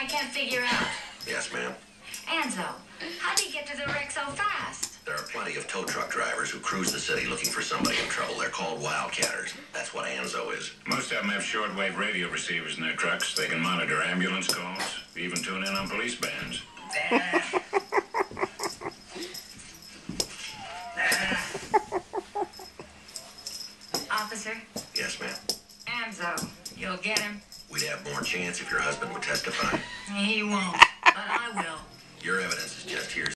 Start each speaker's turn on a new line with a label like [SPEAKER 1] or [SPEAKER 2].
[SPEAKER 1] thing I can't figure out.
[SPEAKER 2] Yes, ma'am.
[SPEAKER 1] Anzo, how do you get to the wreck so fast?
[SPEAKER 2] There are plenty of tow truck drivers who cruise the city looking for somebody in trouble. They're called wildcatters. That's what Anzo is.
[SPEAKER 3] Most of them have shortwave radio receivers in their trucks. They can monitor ambulance calls, even tune in on police bands.
[SPEAKER 1] Officer,
[SPEAKER 2] Yes, ma'am.
[SPEAKER 1] Anzo, you'll get him?
[SPEAKER 2] We'd have more chance if your husband would testify.
[SPEAKER 1] He won't, but I will.
[SPEAKER 2] Your evidence is just here